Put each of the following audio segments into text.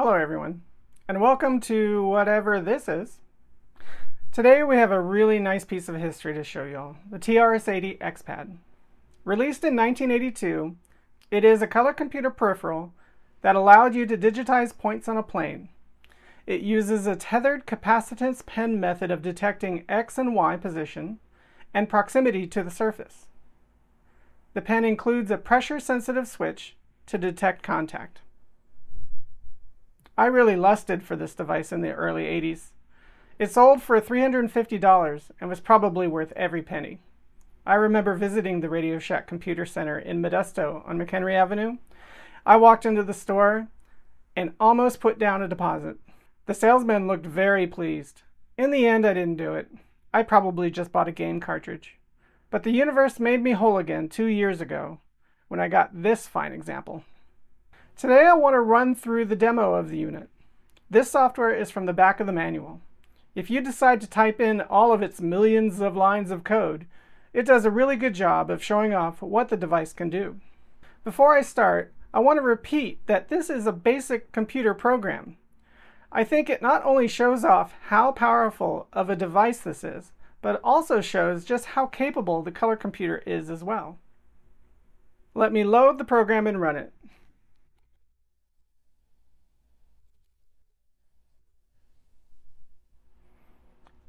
Hello everyone, and welcome to whatever this is. Today we have a really nice piece of history to show y'all, the TRS-80 XPad. Released in 1982, it is a color computer peripheral that allowed you to digitize points on a plane. It uses a tethered capacitance pen method of detecting X and Y position and proximity to the surface. The pen includes a pressure-sensitive switch to detect contact. I really lusted for this device in the early 80s. It sold for $350 and was probably worth every penny. I remember visiting the Radio Shack Computer Center in Modesto on McHenry Avenue. I walked into the store and almost put down a deposit. The salesman looked very pleased. In the end, I didn't do it. I probably just bought a game cartridge. But the universe made me whole again two years ago when I got this fine example. Today I want to run through the demo of the unit. This software is from the back of the manual. If you decide to type in all of its millions of lines of code, it does a really good job of showing off what the device can do. Before I start, I want to repeat that this is a basic computer program. I think it not only shows off how powerful of a device this is, but also shows just how capable the color computer is as well. Let me load the program and run it.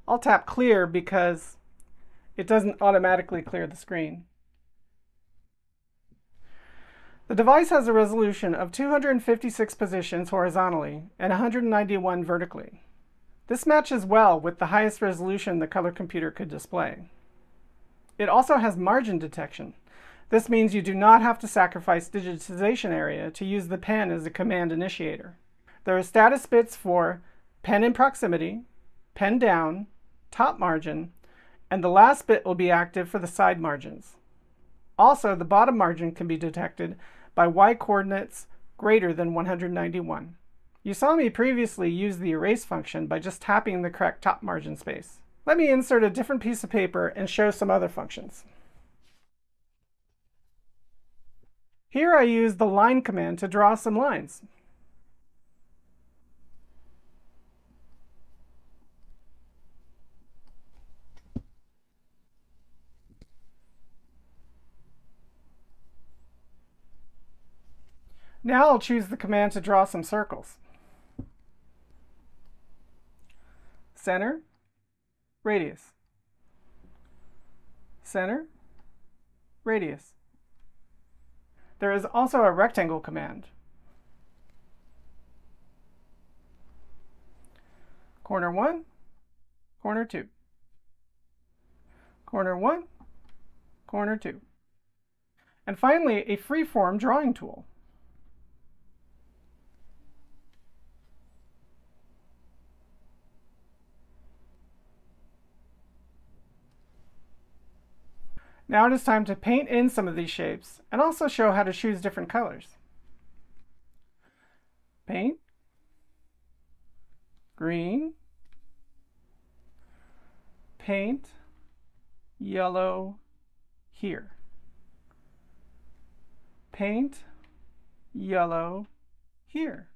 I'll tap clear because it doesn't automatically clear the screen. The device has a resolution of 256 positions horizontally and 191 vertically. This matches well with the highest resolution the color computer could display. It also has margin detection. This means you do not have to sacrifice digitization area to use the pen as a command initiator. There are status bits for pen in proximity, pen down, top margin, and the last bit will be active for the side margins. Also, the bottom margin can be detected by y coordinates greater than 191. You saw me previously use the erase function by just tapping the correct top margin space. Let me insert a different piece of paper and show some other functions. Here I use the line command to draw some lines. Now I'll choose the command to draw some circles. Center, radius. Center, radius. There is also a rectangle command. Corner 1, corner 2. Corner 1, corner 2. And finally, a freeform drawing tool. Now it is time to paint in some of these shapes and also show how to choose different colors. Paint, green, paint, yellow here. Paint, yellow here.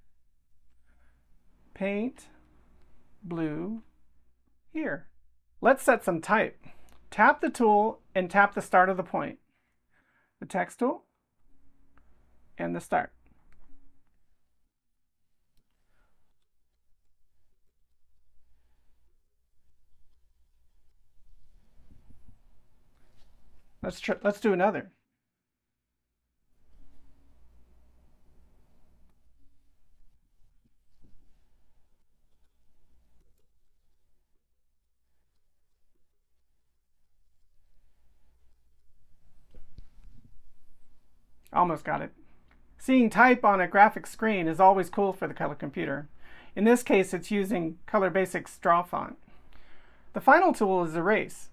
Paint, blue here. Let's set some type. Tap the tool and tap the start of the point. The text tool and the start. Let's let's do another. Almost got it. Seeing type on a graphic screen is always cool for the color computer. In this case, it's using Color Basics Draw Font. The final tool is Erase.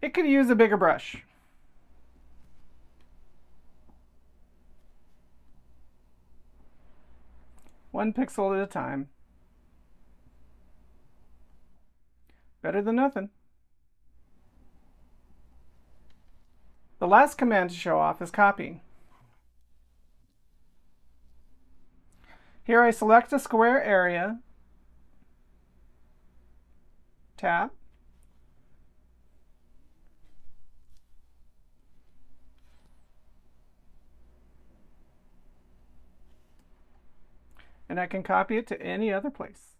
It could use a bigger brush. One pixel at a time. Better than nothing. The last command to show off is copy. Here I select a square area, tap, and I can copy it to any other place.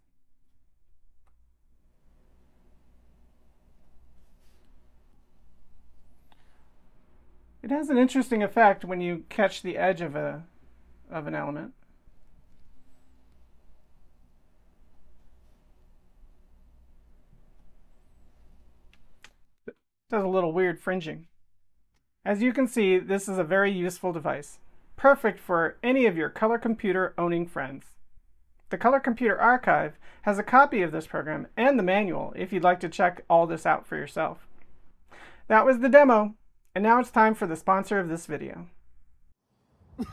It has an interesting effect when you catch the edge of a of an element. Does a little weird fringing. As you can see, this is a very useful device. Perfect for any of your color computer owning friends. The Color Computer Archive has a copy of this program and the manual if you'd like to check all this out for yourself. That was the demo, and now it's time for the sponsor of this video.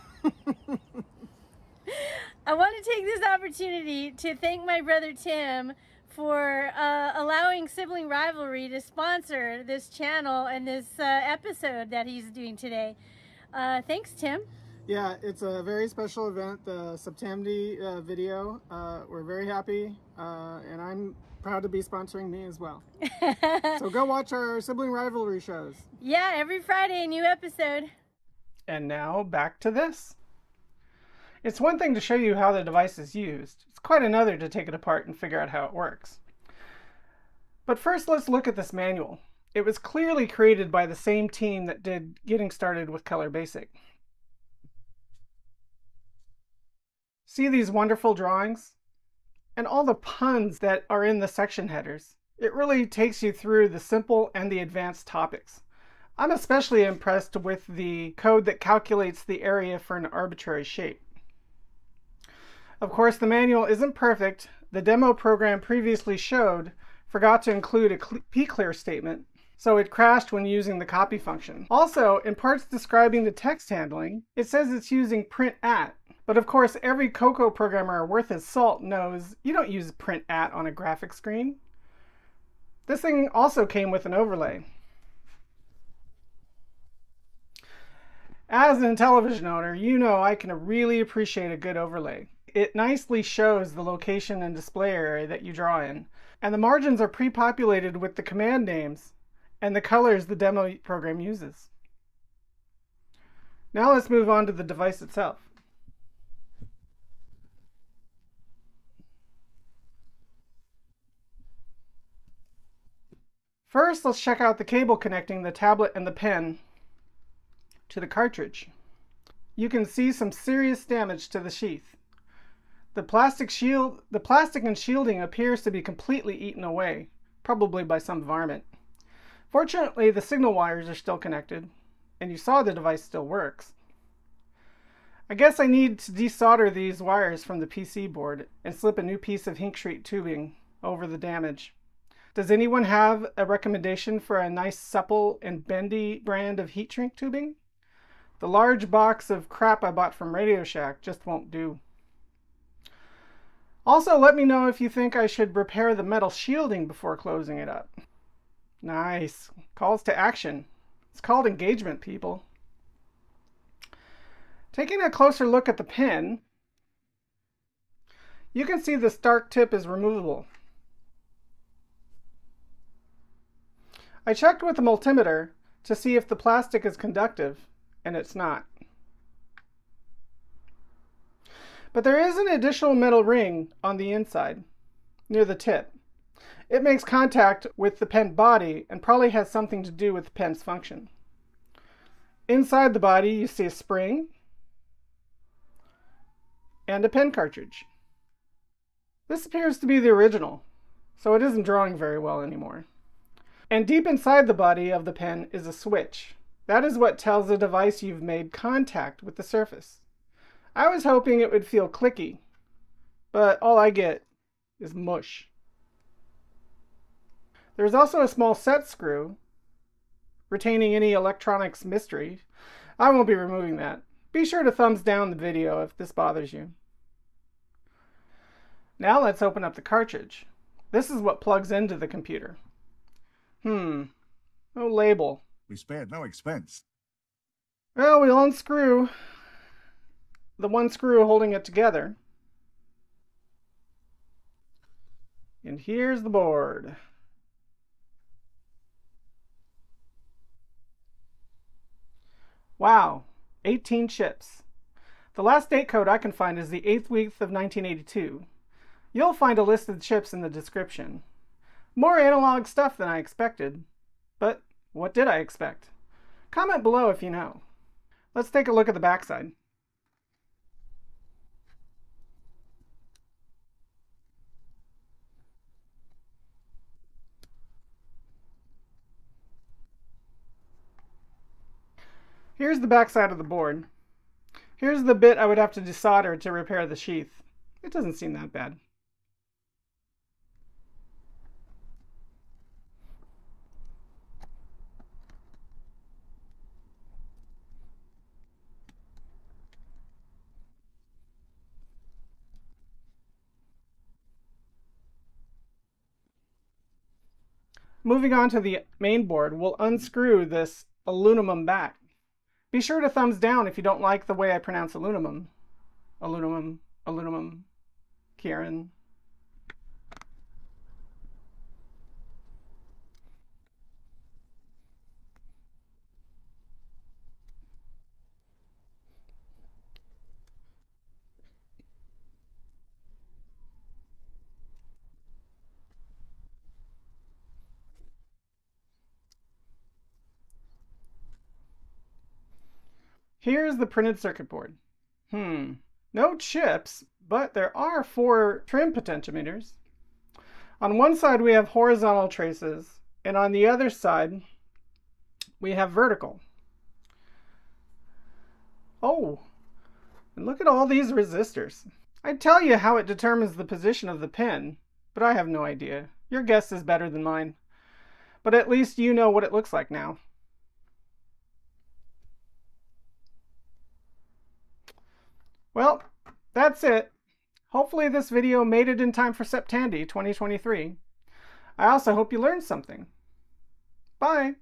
I want to take this opportunity to thank my brother Tim for uh, allowing Sibling Rivalry to sponsor this channel and this uh, episode that he's doing today. Uh, thanks, Tim. Yeah, it's a very special event, the September uh, video. Uh, we're very happy, uh, and I'm proud to be sponsoring me as well. so go watch our sibling rivalry shows. Yeah, every Friday, a new episode. And now back to this. It's one thing to show you how the device is used. It's quite another to take it apart and figure out how it works. But first, let's look at this manual. It was clearly created by the same team that did Getting Started with Color Basic. See these wonderful drawings? And all the puns that are in the section headers. It really takes you through the simple and the advanced topics. I'm especially impressed with the code that calculates the area for an arbitrary shape. Of course, the manual isn't perfect. The demo program previously showed forgot to include a pclear statement, so it crashed when using the copy function. Also, in parts describing the text handling, it says it's using print at, but of course, every CoCo programmer worth his salt knows you don't use print at on a graphic screen. This thing also came with an overlay. As an Intellivision owner, you know I can really appreciate a good overlay. It nicely shows the location and display area that you draw in, and the margins are pre-populated with the command names and the colors the demo program uses. Now let's move on to the device itself. First, let's check out the cable connecting the tablet and the pen to the cartridge. You can see some serious damage to the sheath. The plastic shield, the plastic and shielding appears to be completely eaten away, probably by some varmint. Fortunately, the signal wires are still connected, and you saw the device still works. I guess I need to desolder these wires from the PC board and slip a new piece of heat shrink tubing over the damage. Does anyone have a recommendation for a nice supple and bendy brand of heat shrink tubing? The large box of crap I bought from Radio Shack just won't do. Also, let me know if you think I should repair the metal shielding before closing it up. Nice. Calls to action. It's called engagement, people. Taking a closer look at the pin, you can see the stark tip is removable. I checked with the multimeter to see if the plastic is conductive, and it's not. But there is an additional metal ring on the inside, near the tip. It makes contact with the pen body and probably has something to do with the pen's function. Inside the body, you see a spring and a pen cartridge. This appears to be the original, so it isn't drawing very well anymore. And deep inside the body of the pen is a switch. That is what tells the device you've made contact with the surface. I was hoping it would feel clicky, but all I get is mush. There's also a small set screw retaining any electronics mystery. I won't be removing that. Be sure to thumbs down the video if this bothers you. Now let's open up the cartridge. This is what plugs into the computer. Hmm. No label. We spared no expense. Well, we'll unscrew the one screw holding it together. And here's the board. Wow, 18 chips. The last date code I can find is the 8th week of 1982. You'll find a list of chips in the description. More analog stuff than I expected. But what did I expect? Comment below if you know. Let's take a look at the backside. Here's the backside of the board. Here's the bit I would have to desolder to repair the sheath. It doesn't seem that bad. Moving on to the main board, we'll unscrew this aluminum back. Be sure to thumbs down if you don't like the way I pronounce aluminum. Aluminum, aluminum, Kieran. Here's the printed circuit board. Hmm, no chips, but there are four trim potentiometers. On one side we have horizontal traces, and on the other side we have vertical. Oh, and look at all these resistors. I'd tell you how it determines the position of the pin, but I have no idea. Your guess is better than mine. But at least you know what it looks like now. Well, that's it. Hopefully this video made it in time for Septandy 2023. I also hope you learned something. Bye!